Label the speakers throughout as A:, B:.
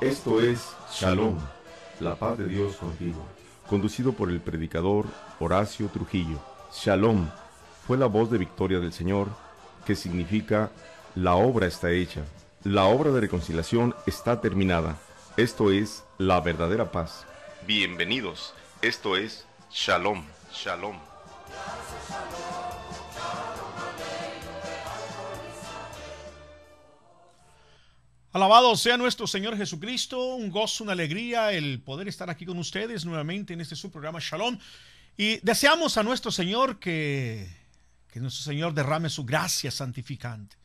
A: Esto es Shalom, la paz de Dios contigo, conducido por el predicador Horacio Trujillo. Shalom fue la voz de victoria del Señor, que significa la obra está hecha, la obra de reconciliación está terminada. Esto es la verdadera paz. Bienvenidos, esto es Shalom, Shalom.
B: Alabado sea nuestro Señor Jesucristo, un gozo, una alegría el poder estar aquí con ustedes nuevamente en este su programa Shalom. Y deseamos a nuestro Señor que, que nuestro Señor derrame su gracia santificante.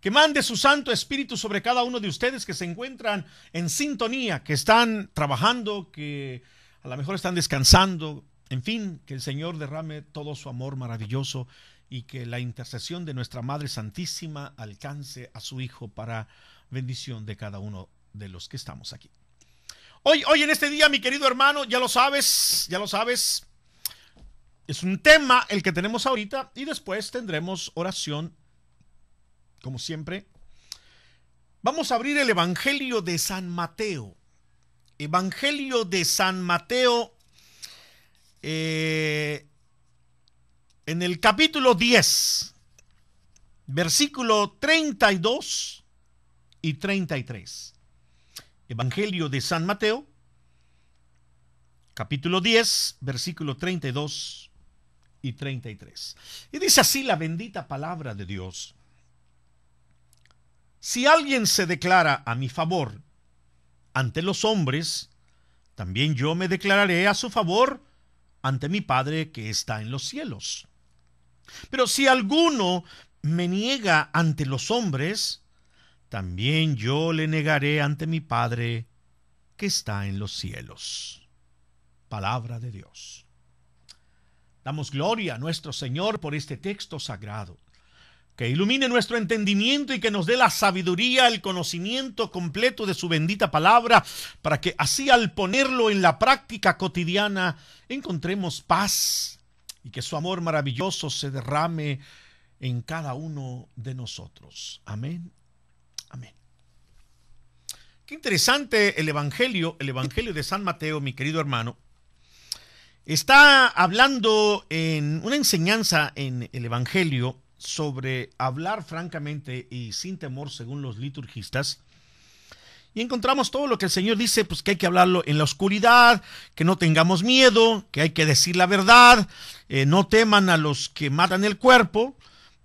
B: Que mande su Santo Espíritu sobre cada uno de ustedes que se encuentran en sintonía, que están trabajando, que a lo mejor están descansando. En fin, que el Señor derrame todo su amor maravilloso y que la intercesión de nuestra Madre Santísima alcance a su Hijo para bendición de cada uno de los que estamos aquí. Hoy, hoy en este día, mi querido hermano, ya lo sabes, ya lo sabes, es un tema el que tenemos ahorita y después tendremos oración, como siempre. Vamos a abrir el Evangelio de San Mateo. Evangelio de San Mateo eh, en el capítulo 10, versículo 32 y 33. Evangelio de San Mateo, capítulo 10, versículo 32 y 33. Y dice así la bendita palabra de Dios. Si alguien se declara a mi favor ante los hombres, también yo me declararé a su favor ante mi Padre que está en los cielos. Pero si alguno me niega ante los hombres, también yo le negaré ante mi Padre que está en los cielos. Palabra de Dios. Damos gloria a nuestro Señor por este texto sagrado, que ilumine nuestro entendimiento y que nos dé la sabiduría, el conocimiento completo de su bendita palabra, para que así al ponerlo en la práctica cotidiana encontremos paz y que su amor maravilloso se derrame en cada uno de nosotros. Amén. Interesante el Evangelio, el Evangelio de San Mateo, mi querido hermano. Está hablando en una enseñanza en el Evangelio sobre hablar francamente y sin temor según los liturgistas. Y encontramos todo lo que el Señor dice, pues que hay que hablarlo en la oscuridad, que no tengamos miedo, que hay que decir la verdad, eh, no teman a los que matan el cuerpo,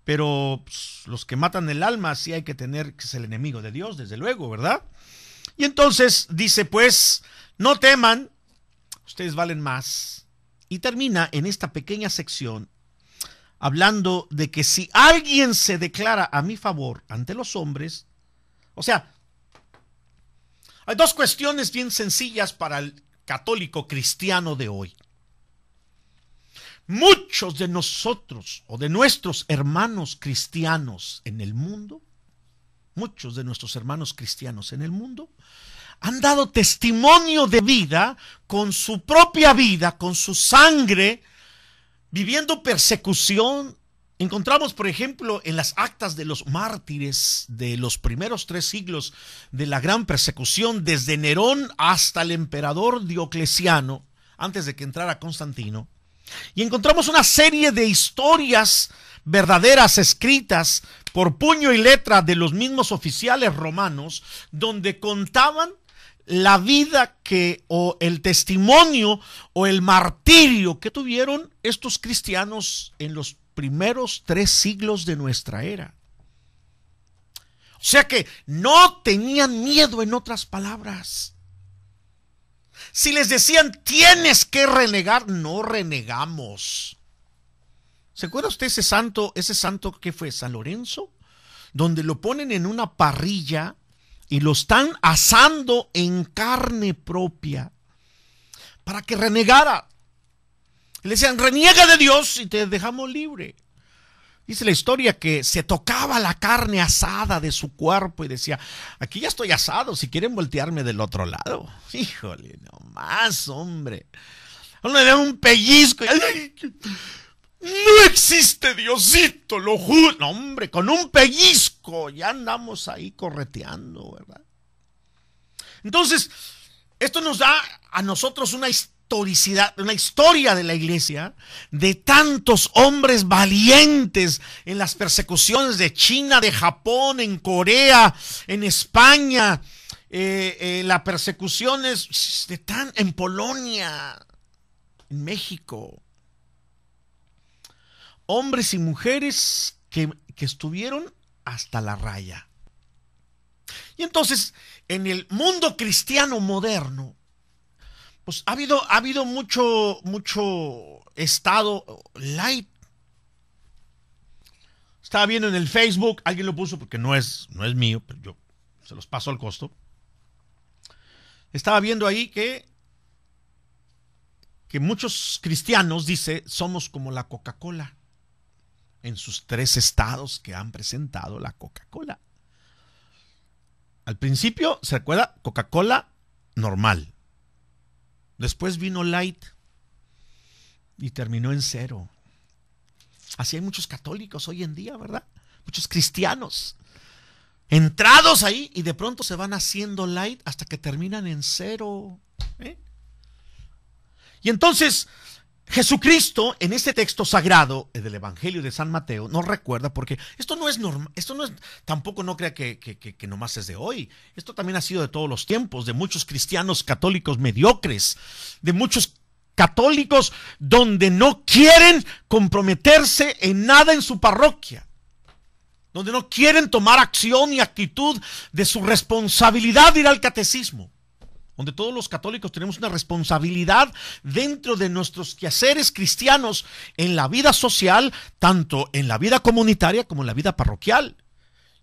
B: pero pues, los que matan el alma sí hay que tener que es el enemigo de Dios, desde luego, ¿verdad? Y entonces dice, pues, no teman, ustedes valen más. Y termina en esta pequeña sección hablando de que si alguien se declara a mi favor ante los hombres, o sea, hay dos cuestiones bien sencillas para el católico cristiano de hoy muchos de nosotros o de nuestros hermanos cristianos en el mundo, muchos de nuestros hermanos cristianos en el mundo, han dado testimonio de vida con su propia vida, con su sangre, viviendo persecución. Encontramos, por ejemplo, en las actas de los mártires de los primeros tres siglos de la gran persecución, desde Nerón hasta el emperador Diocleciano, antes de que entrara Constantino, y encontramos una serie de historias verdaderas escritas por puño y letra de los mismos oficiales romanos, donde contaban la vida que o el testimonio o el martirio que tuvieron estos cristianos en los primeros tres siglos de nuestra era. O sea que no tenían miedo en otras palabras. Si les decían, tienes que renegar, no renegamos. ¿Se acuerda usted ese santo, ese santo que fue San Lorenzo? Donde lo ponen en una parrilla y lo están asando en carne propia para que renegara. Le decían, reniega de Dios y te dejamos libre. Dice la historia que se tocaba la carne asada de su cuerpo y decía, aquí ya estoy asado, si quieren voltearme del otro lado. Híjole, no más, hombre. Uno le da un pellizco. No existe Diosito, lo juro. No, hombre, con un pellizco ya andamos ahí correteando, ¿verdad? Entonces, esto nos da a nosotros una historicidad, una historia de la iglesia de tantos hombres valientes en las persecuciones de China, de Japón, en Corea, en España, eh, eh, las persecuciones de tan en Polonia, en México. Hombres y mujeres que, que estuvieron hasta la raya. Y entonces, en el mundo cristiano moderno, pues ha habido, ha habido mucho, mucho estado light. Estaba viendo en el Facebook, alguien lo puso porque no es, no es mío, pero yo se los paso al costo. Estaba viendo ahí que, que muchos cristianos, dice, somos como la Coca-Cola en sus tres estados que han presentado la Coca-Cola. Al principio, ¿se acuerda? Coca-Cola normal. Después vino Light y terminó en cero. Así hay muchos católicos hoy en día, ¿verdad? Muchos cristianos. Entrados ahí y de pronto se van haciendo light hasta que terminan en cero. ¿eh? Y entonces Jesucristo en este texto sagrado del Evangelio de San Mateo nos recuerda porque esto no es normal, esto no es, tampoco no crea que, que, que, nomás es de hoy, esto también ha sido de todos los tiempos, de muchos cristianos católicos mediocres, de muchos católicos donde no quieren comprometerse en nada en su parroquia, donde no quieren tomar acción y actitud de su responsabilidad de ir al catecismo donde todos los católicos tenemos una responsabilidad dentro de nuestros quehaceres cristianos en la vida social, tanto en la vida comunitaria como en la vida parroquial.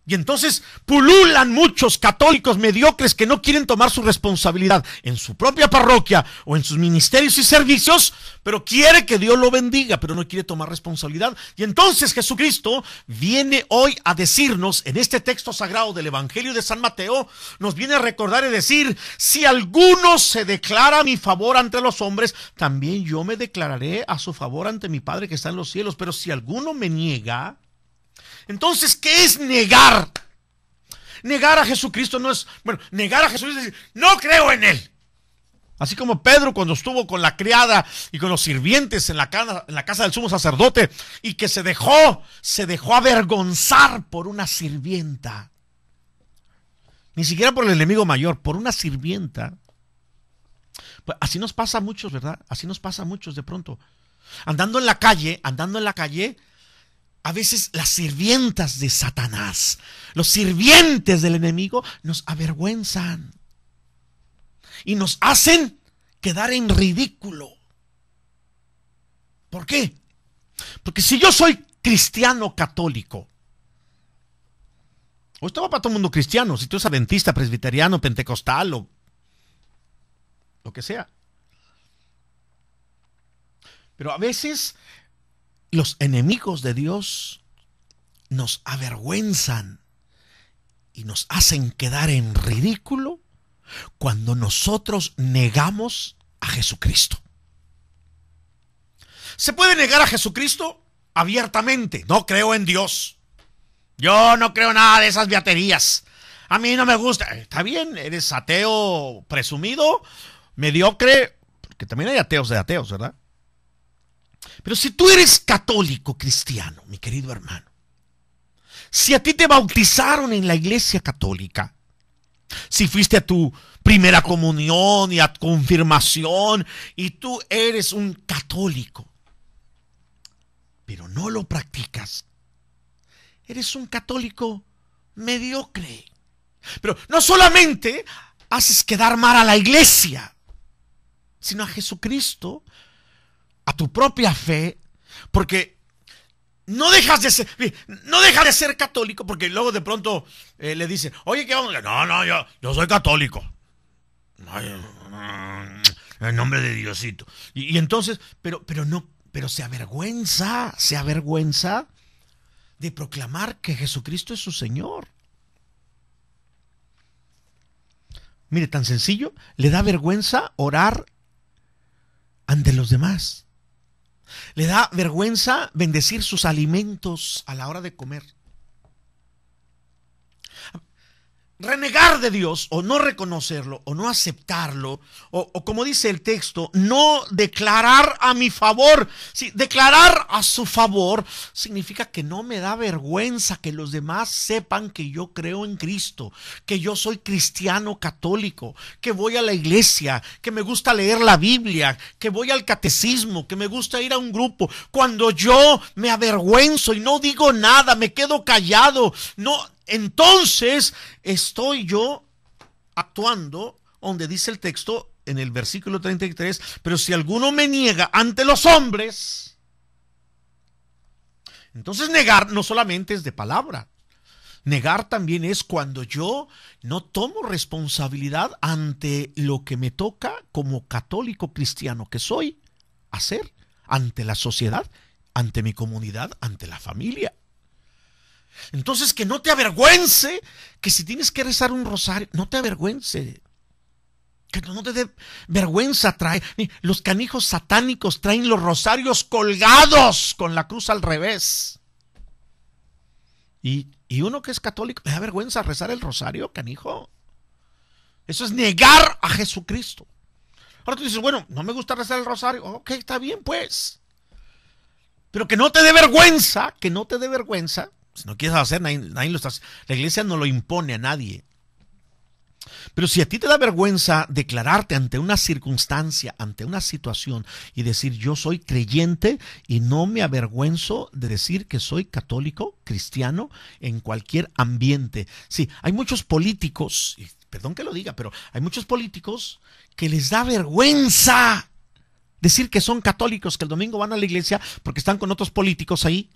B: Y entonces pululan muchos católicos mediocres que no quieren tomar su responsabilidad en su propia parroquia o en sus ministerios y servicios, pero quiere que Dios lo bendiga, pero no quiere tomar responsabilidad. Y entonces Jesucristo viene hoy a decirnos en este texto sagrado del Evangelio de San Mateo, nos viene a recordar y decir, si alguno se declara a mi favor ante los hombres, también yo me declararé a su favor ante mi Padre que está en los cielos. Pero si alguno me niega, entonces, ¿qué es negar? Negar a Jesucristo no es, bueno, negar a Jesús es decir, no creo en Él. Así como Pedro cuando estuvo con la criada y con los sirvientes en la, casa, del sumo sacerdote y que se dejó, se dejó avergonzar por una sirvienta. Ni siquiera por el enemigo mayor, por una sirvienta. Pues así nos pasa a muchos, ¿verdad? Así nos pasa a muchos de pronto. Andando en la calle, andando en la calle, a veces las sirvientas de Satanás, los sirvientes del enemigo, nos avergüenzan y nos hacen quedar en ridículo. ¿Por qué? Porque si yo soy cristiano católico, o esto va para todo el mundo cristiano, si tú eres adventista, presbiteriano, pentecostal o lo que sea. Pero a veces los enemigos de Dios nos avergüenzan y nos hacen quedar en ridículo cuando nosotros negamos a Jesucristo. ¿Se puede negar a Jesucristo? Abiertamente. No creo en Dios. Yo no creo nada de esas viaterías. A mí no me gusta. Está bien, eres ateo presumido, mediocre, porque también hay ateos de ateos, ¿verdad? Pero si tú eres católico cristiano, mi querido hermano, si a ti te bautizaron en la iglesia católica, si fuiste a tu primera comunión y a confirmación y tú eres un católico, pero no lo practicas, eres un católico mediocre. Pero no solamente haces quedar mal a la iglesia, sino a Jesucristo a tu propia fe, porque no dejas de ser, no deja de ser católico, porque luego de pronto eh, le dicen, oye, ¿qué vamos? No, no, yo, yo soy católico. en nombre de Diosito. Y, y, entonces, pero, pero no, pero se avergüenza, se avergüenza de proclamar que Jesucristo es su Señor. Mire, tan sencillo, le da vergüenza orar ante los demás. Le da vergüenza bendecir sus alimentos a la hora de comer. Renegar de Dios o no reconocerlo o no aceptarlo o, como dice el texto, no declarar a mi favor. Sí, declarar a su favor significa que no me da vergüenza que los demás sepan que yo creo en Cristo, que yo soy cristiano católico, que voy a la iglesia, que me gusta leer la Biblia, que voy al catecismo, que me gusta ir a un grupo. Cuando yo me avergüenzo y no digo nada, me quedo callado, no entonces estoy yo actuando donde dice el texto en el versículo 33, pero si alguno me niega ante los hombres, entonces negar no solamente es de palabra, negar también es cuando yo no tomo responsabilidad ante lo que me toca como católico cristiano que soy hacer ante la sociedad, ante mi comunidad, ante la familia. Entonces que no te avergüence que si tienes que rezar un rosario, no te avergüence. Que no te dé vergüenza traer. Los canijos satánicos traen los rosarios colgados con la cruz al revés. Y, y uno que es católico, ¿le da vergüenza rezar el rosario, canijo? Eso es negar a Jesucristo. Ahora tú dices, bueno, no me gusta rezar el rosario. Ok, está bien, pues. Pero que no te dé vergüenza, que no te dé vergüenza si no quieres hacer, nadie, lo está, la iglesia no lo impone a nadie. Pero si a ti te da vergüenza declararte ante una circunstancia, ante una situación y decir yo soy creyente y no me avergüenzo de decir que soy católico, cristiano, en cualquier ambiente. Sí, hay muchos políticos, perdón que lo diga, pero hay muchos políticos que les da vergüenza decir que son católicos, que el domingo van a la iglesia porque están con otros políticos ahí.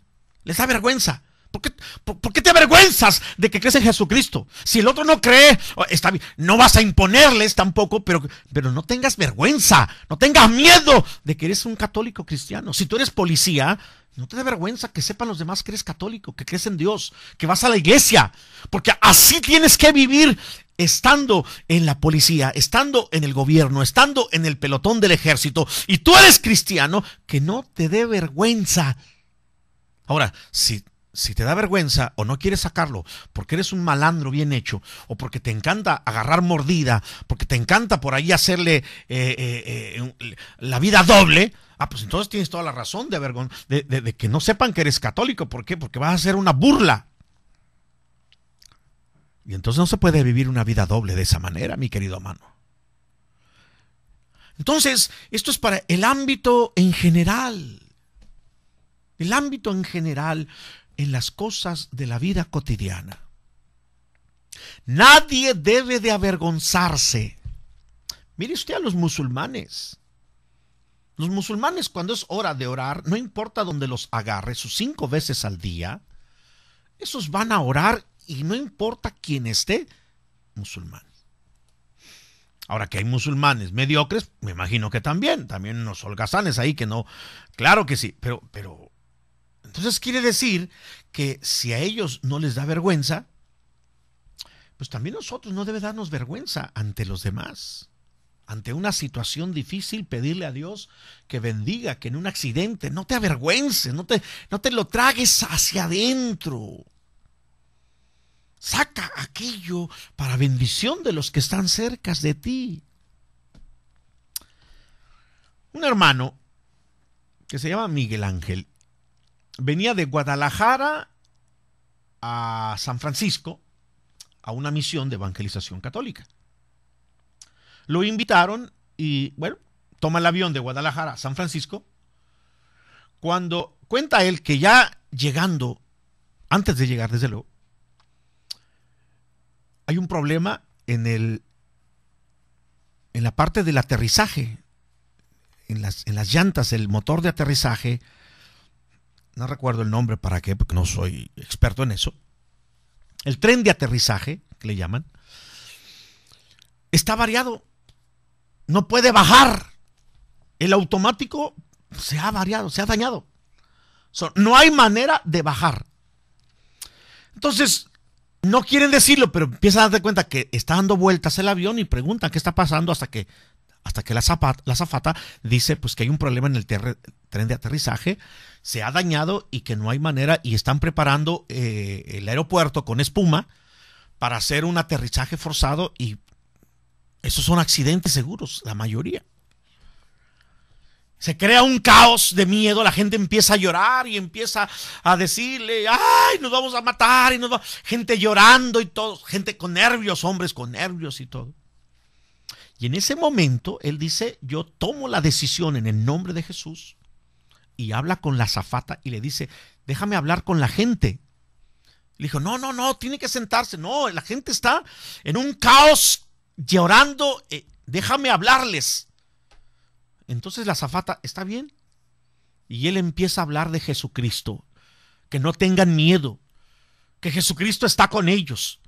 B: Les da vergüenza. ¿Por qué, te avergüenzas de que crees en Jesucristo? Si el otro no cree, oh, está bien, no vas a imponerles tampoco, pero, pero no tengas vergüenza, no tengas miedo de que eres un católico cristiano. Si tú eres policía, no te da vergüenza que sepan los demás que eres católico, que crees en Dios, que vas a la iglesia, porque así tienes que vivir estando en la policía, estando en el gobierno, estando en el pelotón del ejército, y tú eres cristiano, que no te dé vergüenza. Ahora, si si te da vergüenza o no quieres sacarlo porque eres un malandro bien hecho o porque te encanta agarrar mordida, porque te encanta por ahí hacerle eh, eh, eh, la vida doble, ah, pues entonces tienes toda la razón de, de, de, que no sepan que eres católico. ¿Por qué? Porque vas a hacer una burla. Y entonces no se puede vivir una vida doble de esa manera, mi querido hermano. Entonces, esto es para el ámbito en general. El ámbito en general en las cosas de la vida cotidiana. Nadie debe de avergonzarse. Mire usted a los musulmanes. Los musulmanes cuando es hora de orar, no importa dónde los agarre, sus cinco veces al día, esos van a orar y no importa quién esté musulmán. Ahora que hay musulmanes mediocres, me imagino que también, también unos holgazanes ahí que no, claro que sí, pero, pero entonces quiere decir que si a ellos no les da vergüenza, pues también nosotros no debe darnos vergüenza ante los demás. Ante una situación difícil, pedirle a Dios que bendiga, que en un accidente no te avergüences, no te, no te lo tragues hacia adentro. Saca aquello para bendición de los que están cerca de ti. Un hermano que se llama Miguel Ángel venía de Guadalajara a San Francisco a una misión de evangelización católica. Lo invitaron y, bueno, toma el avión de Guadalajara a San Francisco. Cuando cuenta él que ya llegando, antes de llegar, desde luego, hay un problema en el en la parte del aterrizaje, en las, en las llantas, el motor de aterrizaje no recuerdo el nombre para qué, porque no soy experto en eso, el tren de aterrizaje, que le llaman, está variado. No puede bajar. El automático se ha variado, se ha dañado. no hay manera de bajar. Entonces, no quieren decirlo, pero empieza a darte cuenta que está dando vueltas el avión y preguntan qué está pasando hasta que, hasta que la, la zafata dice pues que hay un problema en el tren de aterrizaje se ha dañado y que no hay manera y están preparando eh, el aeropuerto con espuma para hacer un aterrizaje forzado y esos son accidentes seguros, la mayoría. Se crea un caos de miedo, la gente empieza a llorar y empieza a decirle, ay, nos vamos a matar, y nos va... gente llorando y todo, gente con nervios, hombres con nervios y todo. Y en ese momento él dice, yo tomo la decisión en el nombre de Jesús y habla con la zafata y le dice, déjame hablar con la gente. Le dijo, no, no, no, tiene que sentarse. No, la gente está en un caos llorando, eh, déjame hablarles. Entonces la zafata, ¿está bien? Y él empieza a hablar de Jesucristo, que no tengan miedo, que Jesucristo está con ellos,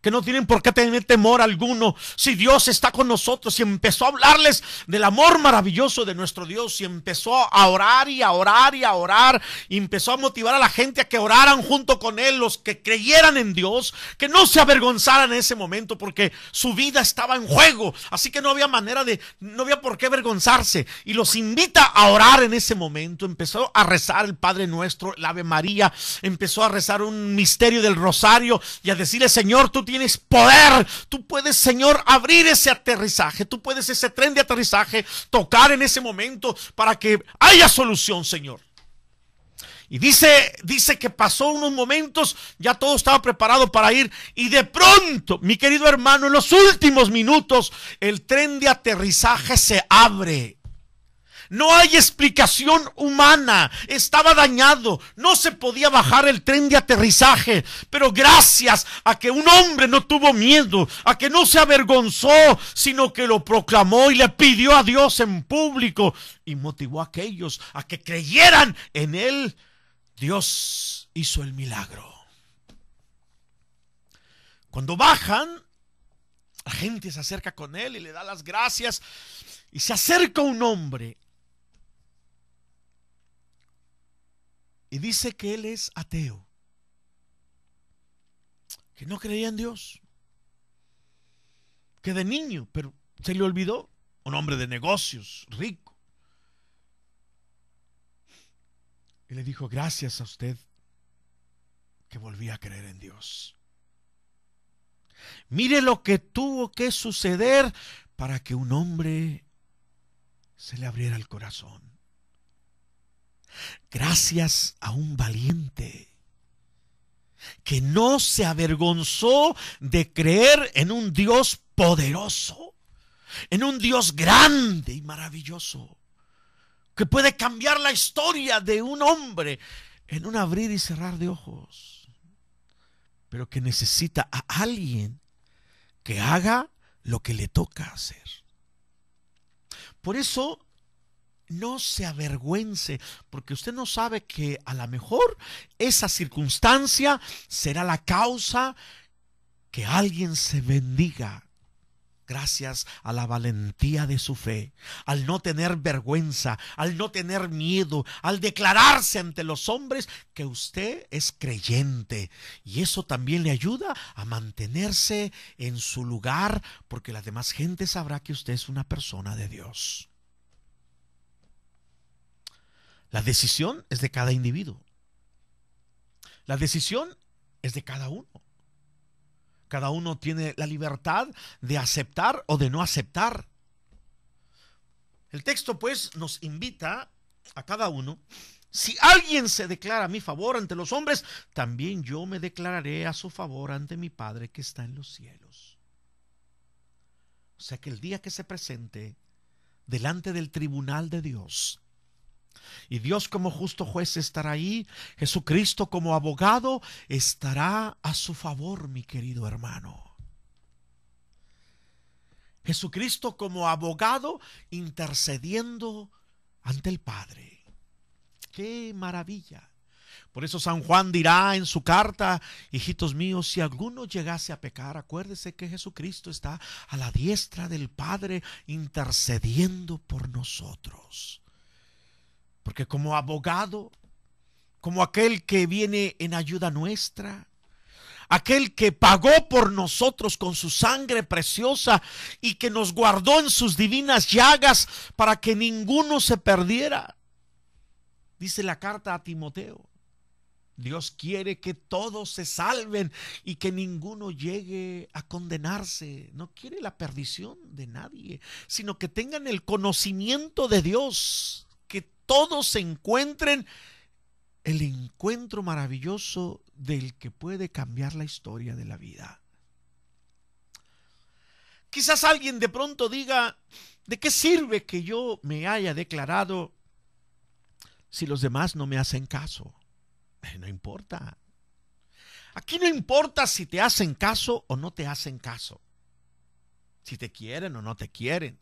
B: que no tienen por qué tener temor alguno si Dios está con nosotros. Y empezó a hablarles del amor maravilloso de nuestro Dios y empezó a orar y a orar y a orar. Y empezó a motivar a la gente a que oraran junto con él, los que creyeran en Dios, que no se avergonzaran en ese momento porque su vida estaba en juego. Así que no había manera de, no había por qué avergonzarse. Y los invita a orar en ese momento. Empezó a rezar el Padre Nuestro, el Ave María, empezó a rezar un misterio del rosario y a decirle, Señor, tú tienes poder. Tú puedes, Señor, abrir ese aterrizaje. Tú puedes ese tren de aterrizaje tocar en ese momento para que haya solución, Señor. Y dice, dice que pasó unos momentos, ya todo estaba preparado para ir y de pronto, mi querido hermano, en los últimos minutos, el tren de aterrizaje se abre. No hay explicación humana. Estaba dañado. No se podía bajar el tren de aterrizaje. Pero gracias a que un hombre no tuvo miedo, a que no se avergonzó, sino que lo proclamó y le pidió a Dios en público y motivó a aquellos a que creyeran en él, Dios hizo el milagro. Cuando bajan, la gente se acerca con él y le da las gracias. Y se acerca un hombre Y dice que él es ateo, que no creía en Dios, que de niño, pero se le olvidó, un hombre de negocios, rico. Y le dijo, gracias a usted que volví a creer en Dios. Mire lo que tuvo que suceder para que un hombre se le abriera el corazón gracias a un valiente que no se avergonzó de creer en un Dios poderoso, en un Dios grande y maravilloso, que puede cambiar la historia de un hombre en un abrir y cerrar de ojos, pero que necesita a alguien que haga lo que le toca hacer. Por eso no se avergüence, porque usted no sabe que a lo mejor esa circunstancia será la causa que alguien se bendiga gracias a la valentía de su fe, al no tener vergüenza, al no tener miedo, al declararse ante los hombres que usted es creyente. Y eso también le ayuda a mantenerse en su lugar, porque la demás gente sabrá que usted es una persona de Dios. La decisión es de cada individuo. La decisión es de cada uno. Cada uno tiene la libertad de aceptar o de no aceptar. El texto pues nos invita a cada uno. Si alguien se declara a mi favor ante los hombres, también yo me declararé a su favor ante mi Padre que está en los cielos. O sea que el día que se presente delante del tribunal de Dios, y Dios como justo juez estará ahí. Jesucristo como abogado estará a su favor, mi querido hermano. Jesucristo como abogado intercediendo ante el Padre. ¡Qué maravilla! Por eso San Juan dirá en su carta, hijitos míos, si alguno llegase a pecar, acuérdese que Jesucristo está a la diestra del Padre intercediendo por nosotros. Porque como abogado, como aquel que viene en ayuda nuestra, aquel que pagó por nosotros con su sangre preciosa y que nos guardó en sus divinas llagas para que ninguno se perdiera. Dice la carta a Timoteo. Dios quiere que todos se salven y que ninguno llegue a condenarse. No quiere la perdición de nadie, sino que tengan el conocimiento de Dios, todos encuentren el encuentro maravilloso del que puede cambiar la historia de la vida. Quizás alguien de pronto diga, ¿de qué sirve que yo me haya declarado si los demás no me hacen caso? Eh, no importa. Aquí no importa si te hacen caso o no te hacen caso. Si te quieren o no te quieren.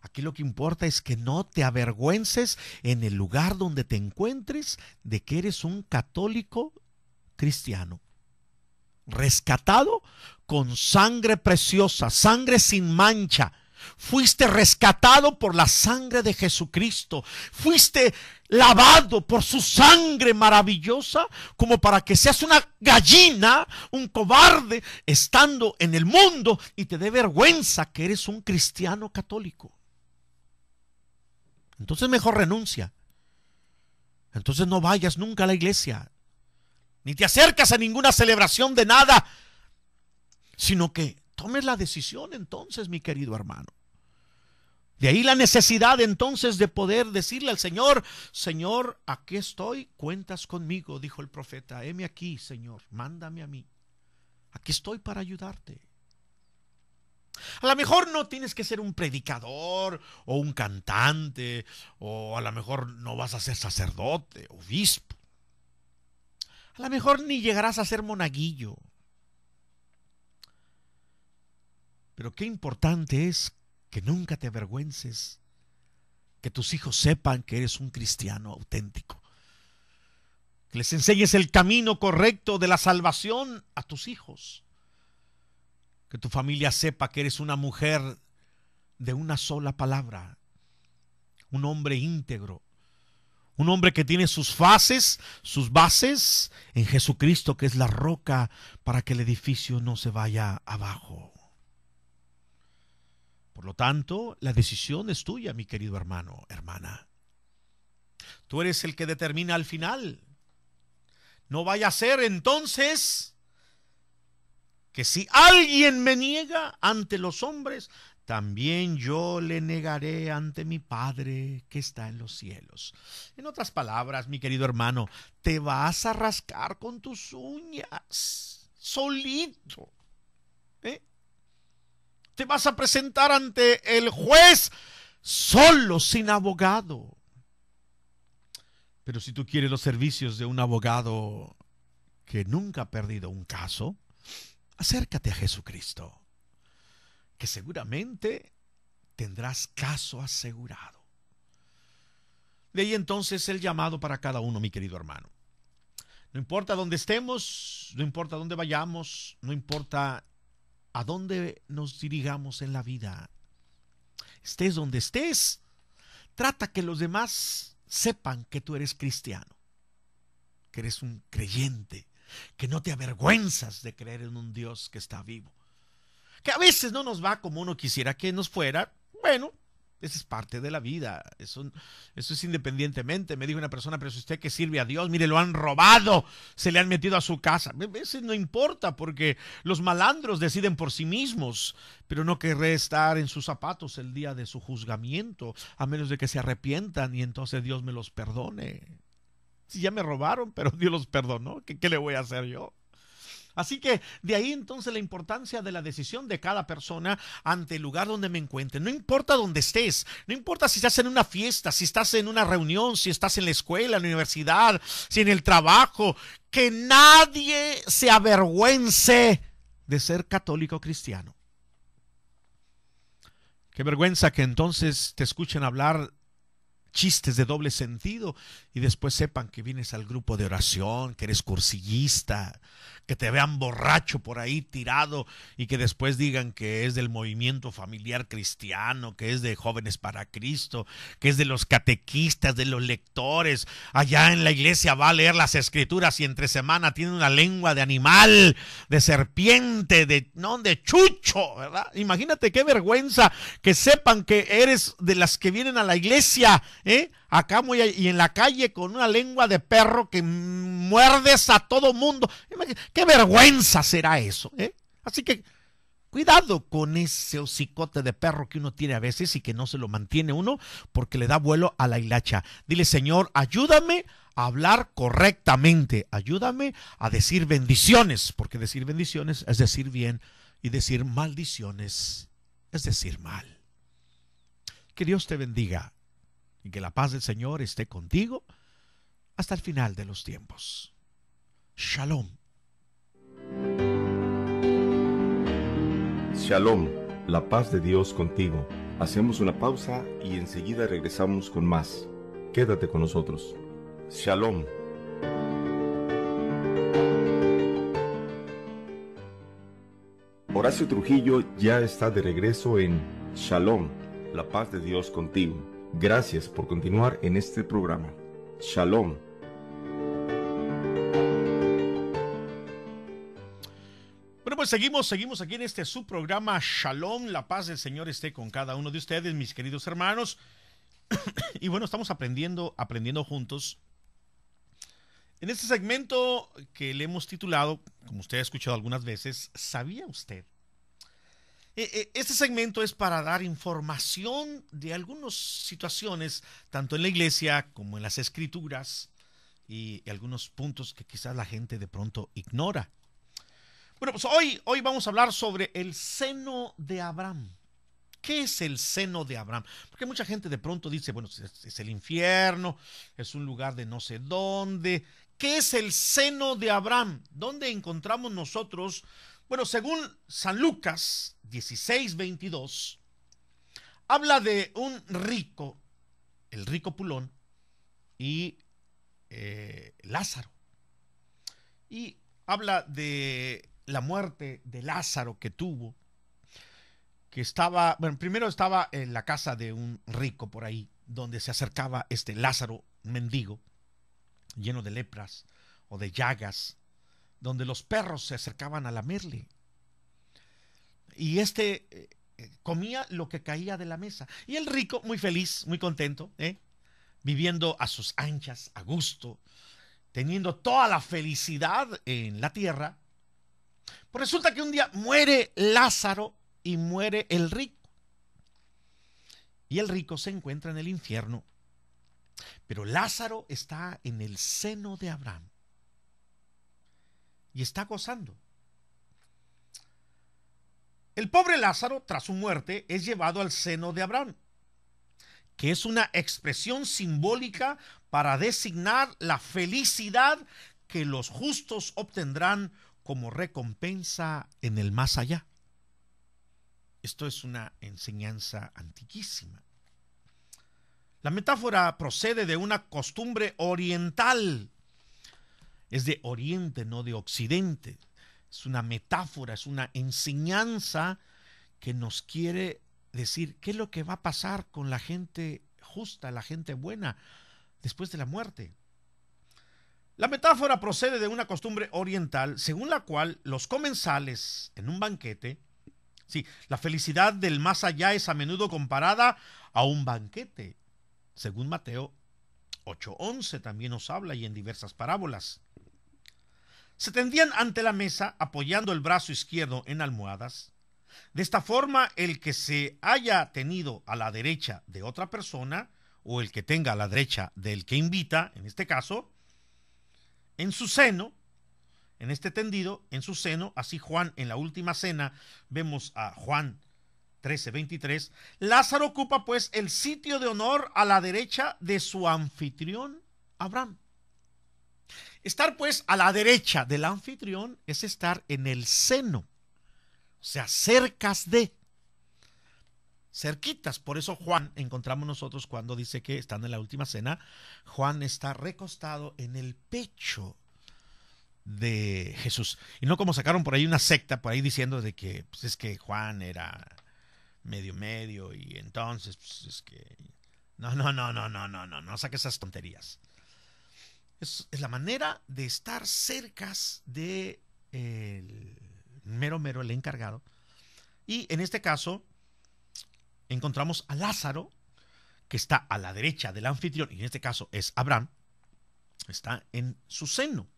B: Aquí lo que importa es que no te avergüences en el lugar donde te encuentres de que eres un católico cristiano. Rescatado con sangre preciosa, sangre sin mancha, Fuiste rescatado por la sangre de Jesucristo. Fuiste lavado por su sangre maravillosa como para que seas una gallina, un cobarde, estando en el mundo y te dé vergüenza que eres un cristiano católico. Entonces mejor renuncia. Entonces no vayas nunca a la iglesia. Ni te acercas a ninguna celebración de nada. Sino que tomes la decisión entonces, mi querido hermano. De ahí la necesidad entonces de poder decirle al Señor, Señor, aquí estoy, cuentas conmigo, dijo el profeta, heme aquí, Señor, mándame a mí. Aquí estoy para ayudarte. A lo mejor no tienes que ser un predicador o un cantante, o a lo mejor no vas a ser sacerdote, obispo. A lo mejor ni llegarás a ser monaguillo. Pero qué importante es que nunca te avergüences, que tus hijos sepan que eres un cristiano auténtico, que les enseñes el camino correcto de la salvación a tus hijos, que tu familia sepa que eres una mujer de una sola palabra, un hombre íntegro, un hombre que tiene sus fases, sus bases en Jesucristo, que es la roca para que el edificio no se vaya abajo. Por lo tanto, la decisión es tuya, mi querido hermano, hermana. Tú eres el que determina al final. No vaya a ser entonces que si alguien me niega ante los hombres, también yo le negaré ante mi Padre que está en los cielos. En otras palabras, mi querido hermano, te vas a rascar con tus uñas, solito. ¿eh? te vas a presentar ante el juez solo, sin abogado. Pero si tú quieres los servicios de un abogado que nunca ha perdido un caso, acércate a Jesucristo, que seguramente tendrás caso asegurado. De ahí entonces el llamado para cada uno, mi querido hermano. No importa dónde estemos, no importa dónde vayamos, no importa a dónde nos dirigamos en la vida. Estés donde estés, trata que los demás sepan que tú eres cristiano, que eres un creyente, que no te avergüenzas de creer en un Dios que está vivo. Que a veces no nos va como uno quisiera que nos fuera. Bueno, esa es parte de la vida. Eso, eso es independientemente. Me dijo una persona, pero si usted que sirve a Dios, mire, lo han robado, se le han metido a su casa. Eso no importa porque los malandros deciden por sí mismos, pero no querré estar en sus zapatos el día de su juzgamiento, a menos de que se arrepientan y entonces Dios me los perdone. Si ya me robaron, pero Dios los perdonó, ¿qué, qué le voy a hacer yo? Así que de ahí entonces la importancia de la decisión de cada persona ante el lugar donde me encuentre. No importa dónde estés, no importa si estás en una fiesta, si estás en una reunión, si estás en la escuela, en la universidad, si en el trabajo, que nadie se avergüence de ser católico cristiano. Qué vergüenza que entonces te escuchen hablar chistes de doble sentido y después sepan que vienes al grupo de oración, que eres cursillista, que te vean borracho por ahí tirado y que después digan que es del movimiento familiar cristiano, que es de jóvenes para Cristo, que es de los catequistas, de los lectores. Allá en la iglesia va a leer las escrituras y entre semana tiene una lengua de animal, de serpiente, de no de chucho, ¿verdad? Imagínate qué vergüenza que sepan que eres de las que vienen a la iglesia, ¿eh? Acá muy, y en la calle con una lengua de perro que muerdes a todo mundo. Qué vergüenza será eso. ¿eh? Así que cuidado con ese hocicote de perro que uno tiene a veces y que no se lo mantiene uno porque le da vuelo a la hilacha. Dile, Señor, ayúdame a hablar correctamente, ayúdame a decir bendiciones, porque decir bendiciones es decir bien y decir maldiciones es decir mal. Que Dios te bendiga que la paz del Señor esté contigo hasta el final de los tiempos. Shalom.
A: Shalom, la paz de Dios contigo. Hacemos una pausa y enseguida regresamos con más. Quédate con nosotros. Shalom. Horacio Trujillo ya está de regreso en Shalom, la paz de Dios contigo. Gracias por continuar en este programa. Shalom.
B: Bueno, pues seguimos, seguimos aquí en este subprograma Shalom, la paz del Señor esté con cada uno de ustedes, mis queridos hermanos. y bueno, estamos aprendiendo, aprendiendo juntos. En este segmento que le hemos titulado, como usted ha escuchado algunas veces, ¿sabía usted? E, e, este segmento es para dar información de algunas situaciones, tanto en la iglesia como en las escrituras, y algunos puntos que quizás la gente de pronto ignora. Bueno, pues hoy, hoy vamos a hablar sobre el seno de Abraham. ¿Qué es el seno de Abraham? Porque mucha gente de pronto dice, bueno, es, el infierno, es un lugar de no sé dónde. ¿Qué es el seno de Abraham? ¿Dónde encontramos nosotros? Bueno, según San Lucas 16, 22, habla de un rico, el rico Pulón, y eh, Lázaro. Y habla de la muerte de Lázaro que tuvo que estaba, bueno, primero estaba en la casa de un rico por ahí, donde se acercaba este Lázaro mendigo, lleno de lepras o de llagas, donde los perros se acercaban a lamerle. Y este eh, eh, comía lo que caía de la mesa. Y el rico, muy feliz, muy contento, ¿eh? viviendo a sus anchas, a gusto, teniendo toda la felicidad en la tierra. Pues resulta que un día muere Lázaro y muere el rico. Y el rico se encuentra en el infierno. Pero Lázaro está en el seno de Abraham. Y está gozando. El pobre Lázaro, tras su muerte, es llevado al seno de Abraham, que es una expresión simbólica para designar la felicidad que los justos obtendrán como recompensa en el más allá. Esto es una enseñanza antiquísima. La metáfora procede de una costumbre oriental. Es de oriente, no de occidente. Es una metáfora, es una enseñanza que nos quiere decir qué es lo que va a pasar con la gente justa, la gente buena, después de la muerte. La metáfora procede de una costumbre oriental según la cual los comensales en un banquete Sí, la felicidad del más allá es a menudo comparada a un banquete. Según Mateo 8:11 también nos habla y en diversas parábolas. Se tendían ante la mesa apoyando el brazo izquierdo en almohadas. De esta forma, el que se haya tenido a la derecha de otra persona, o el que tenga a la derecha del que invita, en este caso, en su seno, en este tendido, en su seno, así Juan en la última cena, vemos a Juan 13:23, Lázaro ocupa pues el sitio de honor a la derecha de su anfitrión Abraham. Estar pues a la derecha del anfitrión es estar en el seno, o sea, cercas de, cerquitas. Por eso Juan, encontramos nosotros cuando dice que están en la última cena, Juan está recostado en el pecho de Jesús. Y no como sacaron por ahí una secta, por ahí diciendo de que pues, es que Juan era medio medio y entonces pues, es que... No, no, no, no, no, no, no, no saque esas tonterías. Es, la manera de estar cercas de el mero mero, el encargado. Y en este caso encontramos a Lázaro, que está a la derecha del anfitrión, y en este caso es Abraham, está en su seno.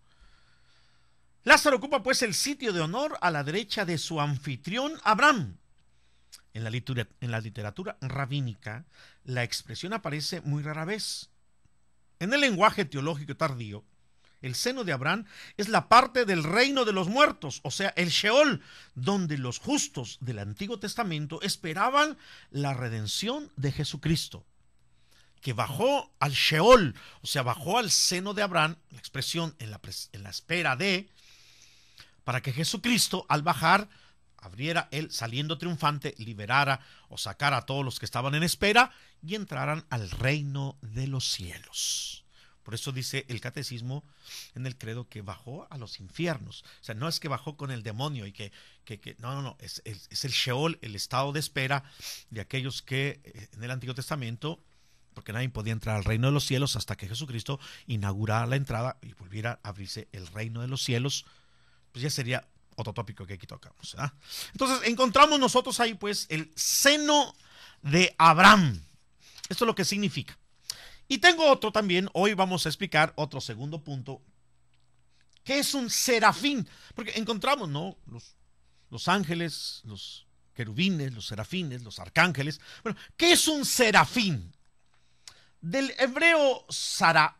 B: Lázaro ocupa pues el sitio de honor a la derecha de su anfitrión Abraham. En la, literatura rabínica, la expresión aparece muy rara vez. En el lenguaje teológico tardío, el seno de Abraham es la parte del reino de los muertos, o sea, el Sheol, donde los justos del Antiguo Testamento esperaban la redención de Jesucristo, que bajó al Sheol, o sea, bajó al seno de Abraham, la expresión en la espera de, para que Jesucristo al bajar abriera él saliendo triunfante, liberara o sacara a todos los que estaban en espera y entraran al reino de los cielos. Por eso dice el catecismo en el credo que bajó a los infiernos. O sea, no es que bajó con el demonio y que, que, no, no, no, es, es, el Sheol, el estado de espera de aquellos que eh, en el Antiguo Testamento, porque nadie podía entrar al reino de los cielos hasta que Jesucristo inaugurara la entrada y volviera a abrirse el reino de los cielos, pues ya sería otro tópico que aquí tocamos. Entonces encontramos nosotros ahí pues el seno de Abraham. Esto es lo que significa. Y tengo otro también, hoy vamos a explicar otro segundo punto, que es un serafín, porque encontramos, ¿no? Los, los ángeles, los querubines, los serafines, los arcángeles. Bueno, ¿qué es un serafín? Del hebreo Sara,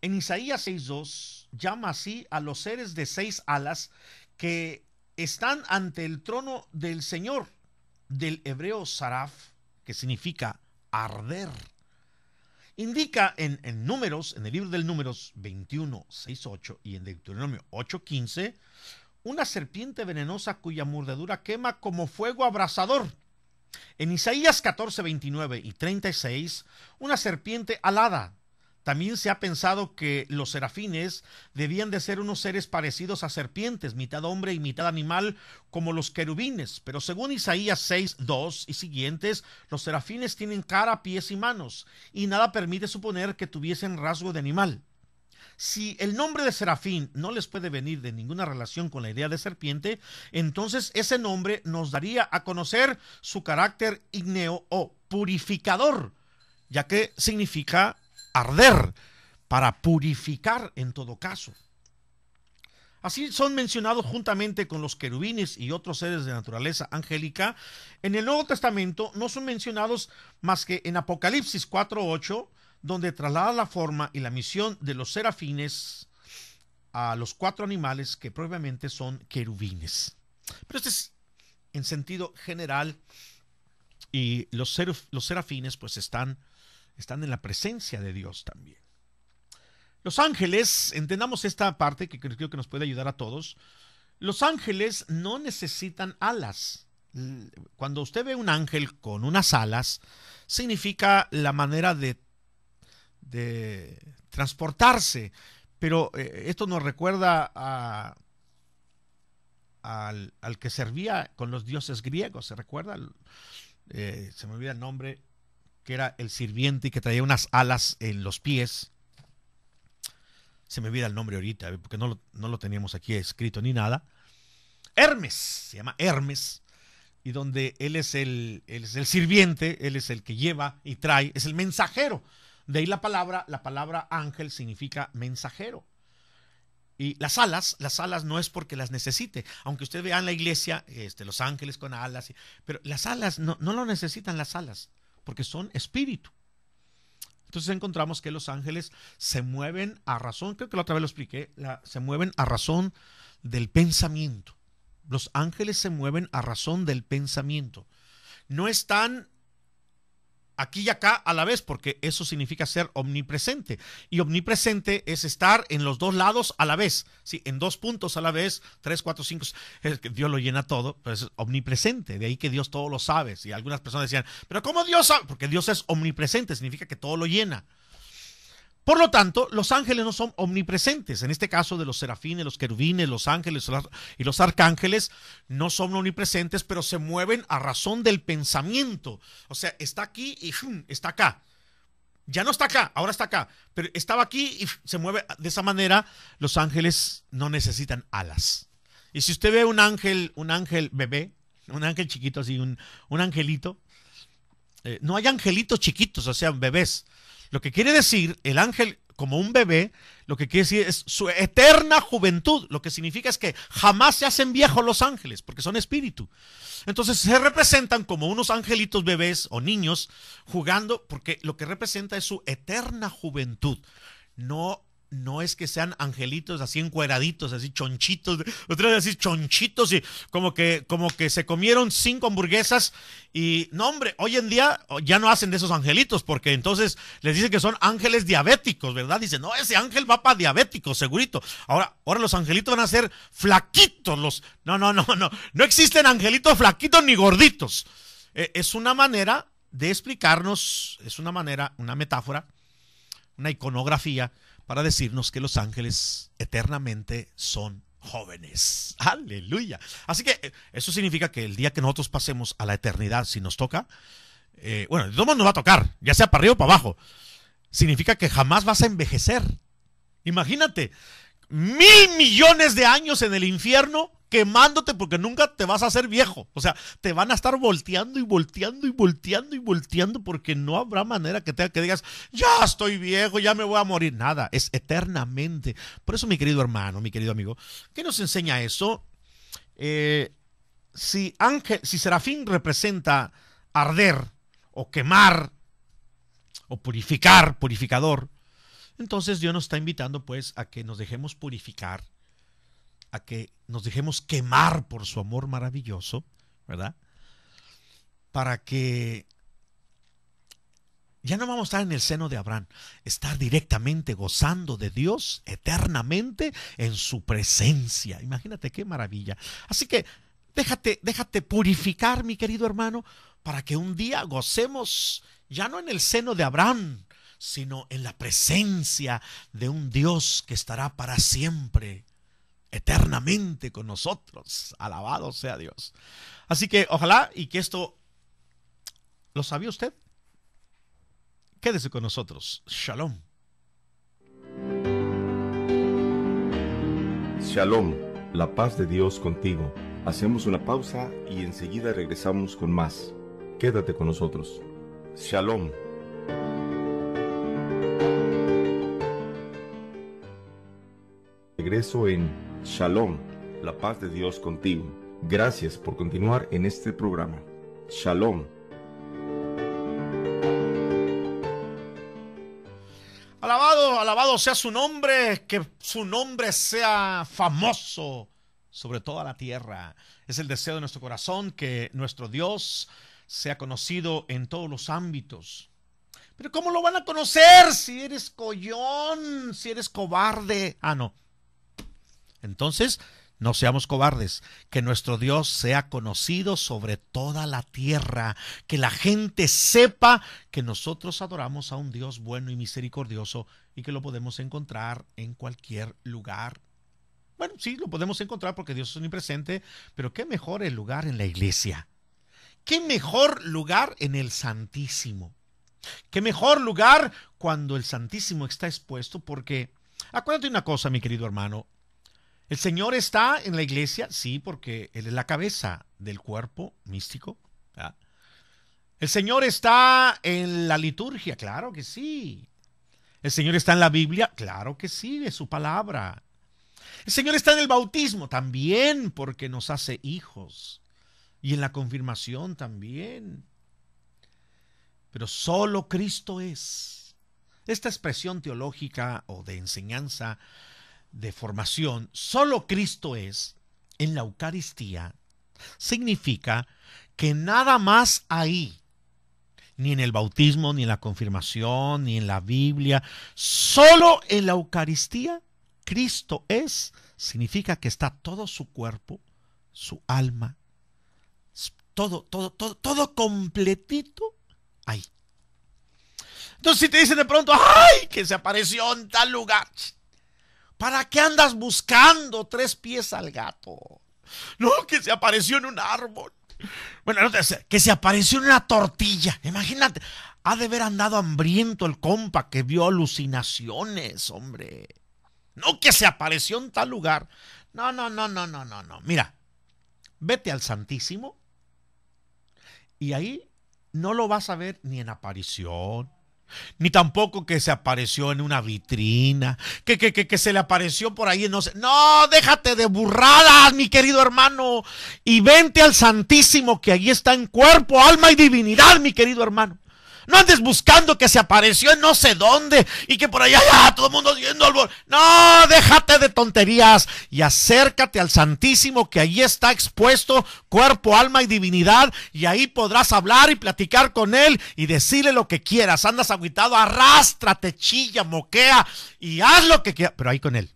B: en Isaías 6.2, llama así a los seres de seis alas que están ante el trono del Señor, del hebreo Saraf, que significa arder indica en, números, en el libro del números 21, 6, 8 y en Deuteronomio 8, 15, una serpiente venenosa cuya mordedura quema como fuego abrasador. En Isaías 14, 29 y 36, una serpiente alada, también se ha pensado que los serafines debían de ser unos seres parecidos a serpientes, mitad hombre y mitad animal, como los querubines, pero según Isaías 6, 2 y siguientes, los serafines tienen cara, pies y manos, y nada permite suponer que tuviesen rasgo de animal. Si el nombre de serafín no les puede venir de ninguna relación con la idea de serpiente, entonces ese nombre nos daría a conocer su carácter igneo o purificador, ya que significa arder, para purificar en todo caso. Así son mencionados juntamente con los querubines y otros seres de naturaleza angélica. En el Nuevo Testamento no son mencionados más que en Apocalipsis 4.8, donde traslada la forma y la misión de los serafines a los cuatro animales que propiamente son querubines. Pero este es en sentido general y los, los serafines pues están están en la presencia de Dios también. Los ángeles, entendamos esta parte que creo que nos puede ayudar a todos. Los ángeles no necesitan alas. Cuando usted ve un ángel con unas alas, significa la manera de, de transportarse. Pero eh, esto nos recuerda a, al, que servía con los dioses griegos. ¿Se recuerda? Eh, se me olvida el nombre que era el sirviente y que traía unas alas en los pies. Se me olvida el nombre ahorita, porque no lo, no lo teníamos aquí escrito ni nada. Hermes, se llama Hermes, y donde él es, el, él es el sirviente, él es el que lleva y trae, es el mensajero. De ahí la palabra, la palabra ángel significa mensajero. Y las alas, las alas no es porque las necesite, aunque usted vea en la iglesia este, los ángeles con alas, pero las alas no, no lo necesitan las alas porque son espíritu. Entonces encontramos que los ángeles se mueven a razón, creo que la otra vez lo expliqué, se mueven a razón del pensamiento. Los ángeles se mueven a razón del pensamiento. No están aquí y acá a la vez, porque eso significa ser omnipresente. Y omnipresente es estar en los dos lados a la vez, ¿sí? en dos puntos a la vez, tres, cuatro, cinco. Dios lo llena todo, pero es omnipresente, de ahí que Dios todo lo sabe. Y algunas personas decían, pero ¿cómo Dios sabe? Porque Dios es omnipresente, significa que todo lo llena. Por lo tanto, los ángeles no son omnipresentes. En este caso de los serafines, los querubines, los ángeles y los arcángeles no son omnipresentes, pero se mueven a razón del pensamiento. O sea, está aquí y está acá. Ya no está acá, ahora está acá, pero estaba aquí y se mueve de esa manera. Los ángeles no necesitan alas. Y si usted ve un ángel, un ángel bebé, un ángel chiquito así, un, angelito, eh, no hay angelitos chiquitos, o sea, bebés. Lo que quiere decir el ángel como un bebé, lo que quiere decir es su eterna juventud. Lo que significa es que jamás se hacen viejos los ángeles, porque son espíritu. Entonces se representan como unos angelitos bebés o niños jugando, porque lo que representa es su eterna juventud. No no es que sean angelitos así encueraditos, así chonchitos, otra así chonchitos y como que, como que se comieron cinco hamburguesas y no hombre, hoy en día ya no hacen de esos angelitos porque entonces les dicen que son ángeles diabéticos, ¿verdad? Dicen, no, ese ángel va para diabéticos, segurito. Ahora, ahora los angelitos van a ser flaquitos, los, no, no, no, no, no existen angelitos flaquitos ni gorditos. Eh, es una manera de explicarnos, es una manera, una metáfora, una iconografía para decirnos que los ángeles eternamente son jóvenes. Aleluya. Así que eh, eso significa que el día que nosotros pasemos a la eternidad, si nos toca, eh, bueno, de todos nos va a tocar, ya sea para arriba o para abajo, significa que jamás vas a envejecer. Imagínate, mil millones de años en el infierno quemándote porque nunca te vas a hacer viejo. O sea, te van a estar volteando y volteando y volteando y volteando porque no habrá manera que, te, que digas, ya estoy viejo, ya me voy a morir. Nada, es eternamente. Por eso, mi querido hermano, mi querido amigo, ¿qué nos enseña eso? Eh, si ángel, si serafín representa arder o quemar o purificar, purificador, entonces Dios nos está invitando pues a que nos dejemos purificar a que nos dejemos quemar por su amor maravilloso, ¿verdad? Para que ya no vamos a estar en el seno de Abraham, estar directamente gozando de Dios eternamente en su presencia. Imagínate qué maravilla. Así que déjate, déjate purificar, mi querido hermano, para que un día gocemos ya no en el seno de Abraham, sino en la presencia de un Dios que estará para siempre eternamente con nosotros. Alabado sea Dios. Así que ojalá y que esto lo sabía usted. Quédese con nosotros. Shalom.
A: Shalom, la paz de Dios contigo. Hacemos una pausa y enseguida regresamos con más. Quédate con nosotros. Shalom. Regreso en Shalom, la paz de Dios contigo. Gracias por continuar en este programa. Shalom.
B: Alabado, alabado sea su nombre, que su nombre sea famoso sobre toda la tierra. Es el deseo de nuestro corazón que nuestro Dios sea conocido en todos los ámbitos. Pero ¿cómo lo van a conocer si eres collón, si eres cobarde? Ah, no. Entonces, no seamos cobardes, que nuestro Dios sea conocido sobre toda la tierra, que la gente sepa que nosotros adoramos a un Dios bueno y misericordioso y que lo podemos encontrar en cualquier lugar. Bueno, sí, lo podemos encontrar porque Dios es omnipresente, pero qué mejor el lugar en la iglesia. Qué mejor lugar en el Santísimo. Qué mejor lugar cuando el Santísimo está expuesto porque, acuérdate una cosa, mi querido hermano, ¿El Señor está en la iglesia? Sí, porque Él es la cabeza del cuerpo místico. ¿El Señor está en la liturgia? Claro que sí. ¿El Señor está en la Biblia? Claro que sí, es su palabra. ¿El Señor está en el bautismo? También, porque nos hace hijos. Y en la confirmación también. Pero solo Cristo es. Esta expresión teológica o de enseñanza de formación, solo Cristo es, en la Eucaristía, significa que nada más ahí, ni en el bautismo, ni en la confirmación, ni en la Biblia, solo en la Eucaristía, Cristo es, significa que está todo su cuerpo, su alma, todo, todo, todo, todo completito ahí. Entonces si te dicen de pronto, ay, que se apareció en tal lugar, ¿Para qué andas buscando tres pies al gato? No, que se apareció en un árbol. Bueno, que se apareció en una tortilla. Imagínate, ha de haber andado hambriento el compa que vio alucinaciones, hombre. No que se apareció en tal lugar. No, no, no, no, no, no, no. Mira, vete al Santísimo y ahí no lo vas a ver ni en aparición, ni tampoco que se apareció en una vitrina, que, que, que, que, se le apareció por ahí, no sé. No, déjate de burradas, mi querido hermano, y vente al Santísimo que allí está en cuerpo, alma y divinidad, mi querido hermano. No andes buscando que se apareció en no sé dónde y que por allá ya todo el mundo viendo algo. No, déjate de tonterías y acércate al Santísimo que allí está expuesto cuerpo, alma y divinidad y ahí podrás hablar y platicar con él y decirle lo que quieras. Andas aguitado, arrástrate, chilla, moquea y haz lo que quieras, pero ahí con él.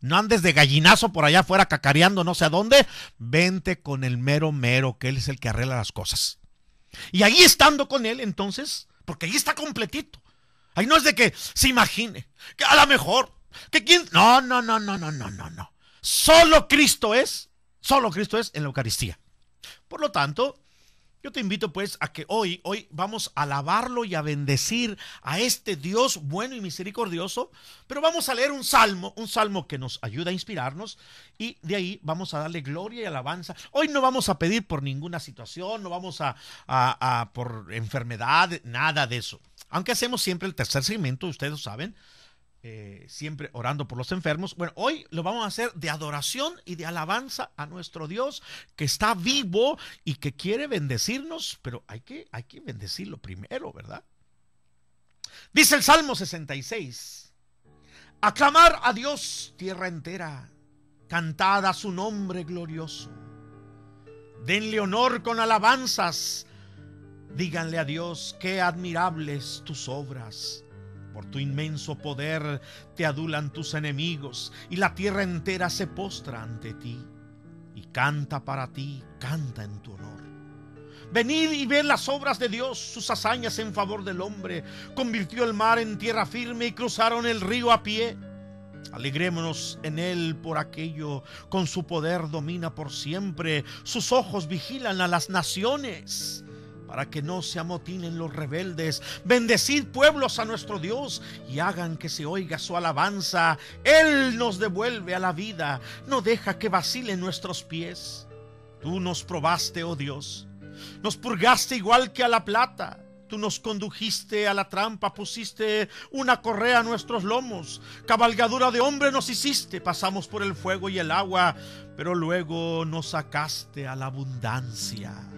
B: No andes de gallinazo por allá afuera cacareando no sé a dónde. Vente con el mero mero, que él es el que arregla las cosas. Y ahí estando con él, entonces, porque ahí está completito. Ahí no es de que se imagine, que a lo mejor, que quién. No, no, no, no, no, no, no, no. Solo Cristo es, solo Cristo es en la Eucaristía. Por lo tanto, yo te invito pues a que hoy, hoy vamos a alabarlo y a bendecir a este Dios bueno y misericordioso, pero vamos a leer un salmo, un salmo que nos ayuda a inspirarnos y de ahí vamos a darle gloria y alabanza. Hoy no vamos a pedir por ninguna situación, no vamos a, a, a por enfermedad, nada de eso. Aunque hacemos siempre el tercer segmento, ustedes lo saben, eh, siempre orando por los enfermos. Bueno, hoy lo vamos a hacer de adoración y de alabanza a nuestro Dios que está vivo y que quiere bendecirnos, pero hay que, hay que bendecirlo primero, ¿verdad? Dice el Salmo 66, aclamar a Dios tierra entera, cantad a su nombre glorioso, denle honor con alabanzas, díganle a Dios qué admirables tus obras por tu inmenso poder te adulan tus enemigos y la tierra entera se postra ante ti y canta para ti, canta en tu honor. Venid y ved las obras de Dios, sus hazañas en favor del hombre. Convirtió el mar en tierra firme y cruzaron el río a pie. Alegrémonos en él por aquello, con su poder domina por siempre, sus ojos vigilan a las naciones para que no se amotinen los rebeldes. Bendecid pueblos a nuestro Dios y hagan que se oiga su alabanza. Él nos devuelve a la vida, no deja que vacilen nuestros pies. Tú nos probaste, oh Dios, nos purgaste igual que a la plata. Tú nos condujiste a la trampa, pusiste una correa a nuestros lomos, cabalgadura de hombre nos hiciste, pasamos por el fuego y el agua, pero luego nos sacaste a la abundancia.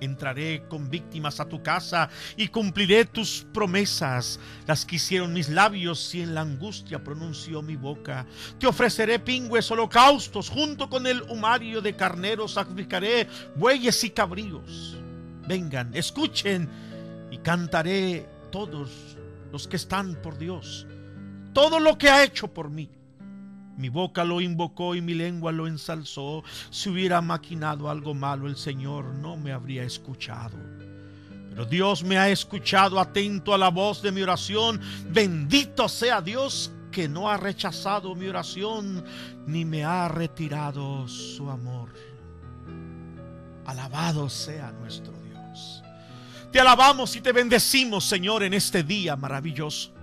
B: Entraré con víctimas a tu casa y cumpliré tus promesas, las que hicieron mis labios y en la angustia pronunció mi boca. Te ofreceré pingües holocaustos, junto con el humario de carneros sacrificaré bueyes y cabríos. Vengan, escuchen y cantaré todos los que están por Dios, todo lo que ha hecho por mí. Mi boca lo invocó y mi lengua lo ensalzó. Si hubiera maquinado algo malo, el Señor no me habría escuchado. Pero Dios me ha escuchado atento a la voz de mi oración. Bendito sea Dios que no ha rechazado mi oración ni me ha retirado su amor. Alabado sea nuestro Dios. Te alabamos y te bendecimos, Señor, en este día maravilloso.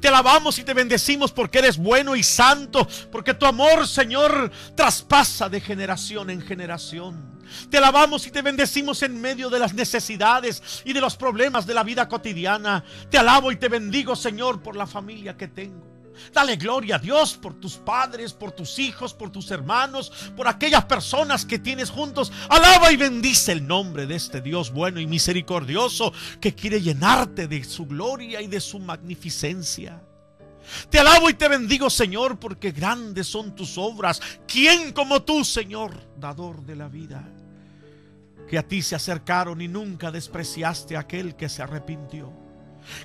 B: Te alabamos y te bendecimos porque eres bueno y santo, porque tu amor, Señor, traspasa de generación en generación. Te alabamos y te bendecimos en medio de las necesidades y de los problemas de la vida cotidiana. Te alabo y te bendigo, Señor, por la familia que tengo. Dale gloria a Dios por tus padres, por tus hijos, por tus hermanos, por aquellas personas que tienes juntos. Alaba y bendice el nombre de este Dios bueno y misericordioso que quiere llenarte de su gloria y de su magnificencia. Te alabo y te bendigo, Señor, porque grandes son tus obras. ¿Quién como tú, Señor, dador de la vida? Que a ti se acercaron y nunca despreciaste a aquel que se arrepintió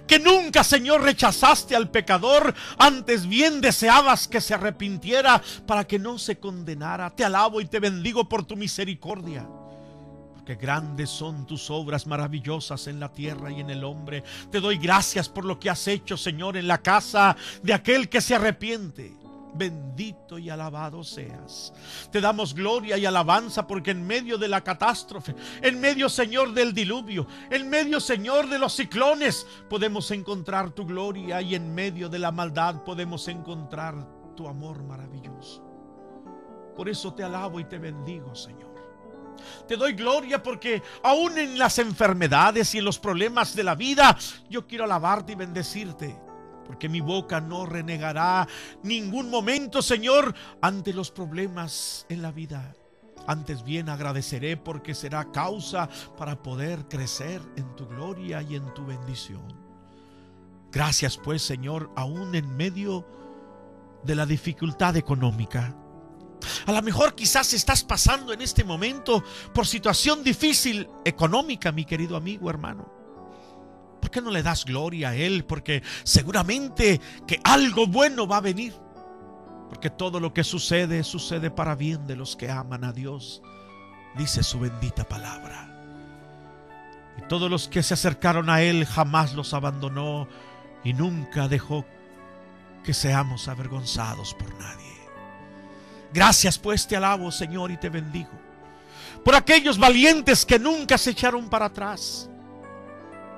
B: que nunca, Señor, rechazaste al pecador, antes bien deseabas que se arrepintiera para que no se condenara. Te alabo y te bendigo por tu misericordia. Porque grandes son tus obras maravillosas en la tierra y en el hombre. Te doy gracias por lo que has hecho, Señor, en la casa de aquel que se arrepiente bendito y alabado seas. Te damos gloria y alabanza porque en medio de la catástrofe, en medio, Señor, del diluvio, en medio, Señor, de los ciclones, podemos encontrar tu gloria y en medio de la maldad podemos encontrar tu amor maravilloso. Por eso te alabo y te bendigo, Señor. Te doy gloria porque aún en las enfermedades y en los problemas de la vida, yo quiero alabarte y bendecirte. Porque mi boca no renegará ningún momento, Señor, ante los problemas en la vida. Antes bien agradeceré porque será causa para poder crecer en tu gloria y en tu bendición. Gracias pues, Señor, aún en medio de la dificultad económica. A lo mejor quizás estás pasando en este momento por situación difícil económica, mi querido amigo, hermano. ¿Por qué no le das gloria a Él? Porque seguramente que algo bueno va a venir. Porque todo lo que sucede sucede para bien de los que aman a Dios, dice su bendita palabra. Y todos los que se acercaron a Él jamás los abandonó y nunca dejó que seamos avergonzados por nadie. Gracias pues te alabo, Señor, y te bendigo. Por aquellos valientes que nunca se echaron para atrás.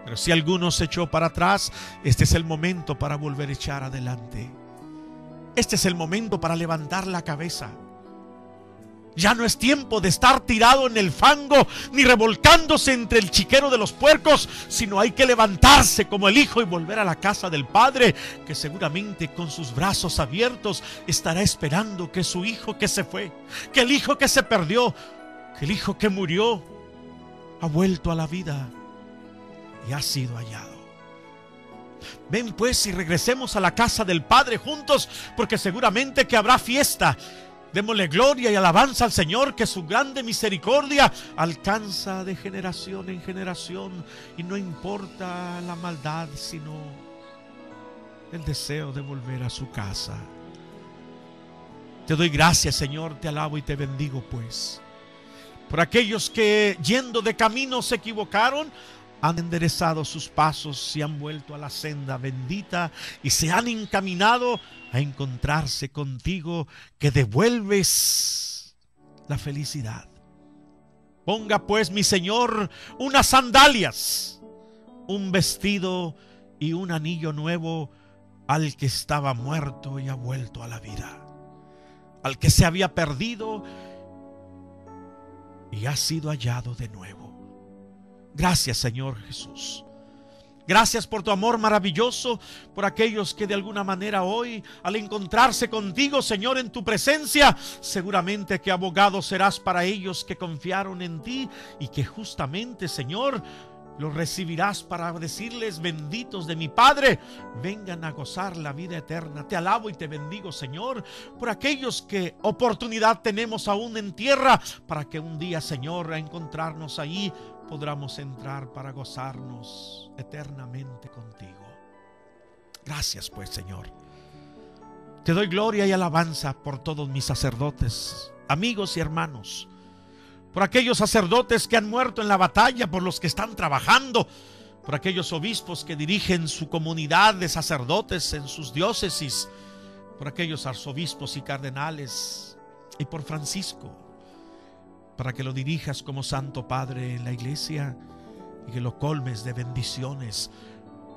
B: Pero si alguno se echó para atrás, este es el momento para volver a echar adelante. Este es el momento para levantar la cabeza. Ya no es tiempo de estar tirado en el fango ni revolcándose entre el chiquero de los puercos, sino hay que levantarse como el hijo y volver a la casa del padre, que seguramente con sus brazos abiertos estará esperando que su hijo que se fue, que el hijo que se perdió, que el hijo que murió, ha vuelto a la vida y ha sido hallado. Ven pues y regresemos a la casa del Padre juntos, porque seguramente que habrá fiesta Démosle gloria y alabanza al Señor, que su grande misericordia alcanza de generación en generación y no importa la maldad, sino el deseo de volver a su casa. Te doy gracias, Señor, te alabo y te bendigo, pues. Por aquellos que yendo de camino se equivocaron, han enderezado sus pasos y han vuelto a la senda bendita y se han encaminado a encontrarse contigo que devuelves la felicidad. Ponga pues mi Señor unas sandalias, un vestido y un anillo nuevo al que estaba muerto y ha vuelto a la vida, al que se había perdido y ha sido hallado de nuevo. Gracias Señor Jesús. Gracias por tu amor maravilloso, por aquellos que de alguna manera hoy, al encontrarse contigo, Señor, en tu presencia, seguramente que abogado serás para ellos que confiaron en ti y que justamente, Señor, los recibirás para decirles, benditos de mi Padre, vengan a gozar la vida eterna. Te alabo y te bendigo, Señor, por aquellos que oportunidad tenemos aún en tierra, para que un día, Señor, a encontrarnos ahí, podamos entrar para gozarnos eternamente contigo. Gracias pues, Señor. Te doy gloria y alabanza por todos mis sacerdotes, amigos y hermanos, por aquellos sacerdotes que han muerto en la batalla, por los que están trabajando, por aquellos obispos que dirigen su comunidad de sacerdotes en sus diócesis, por aquellos arzobispos y cardenales, y por Francisco, para que lo dirijas como Santo Padre en la iglesia y que lo colmes de bendiciones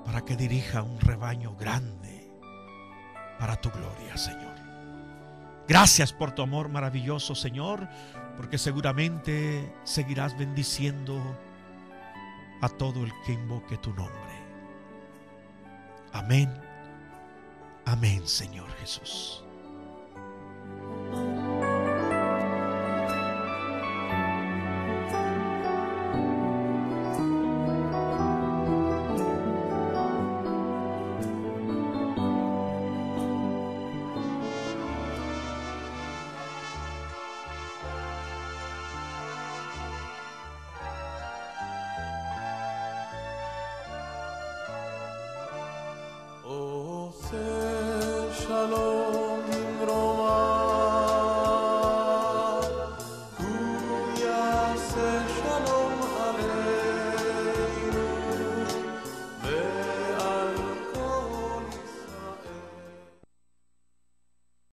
B: para que dirija un rebaño grande para tu gloria, Señor. Gracias por tu amor maravilloso, Señor, porque seguramente seguirás bendiciendo a todo el que invoque tu nombre. Amén. Amén, Señor Jesús.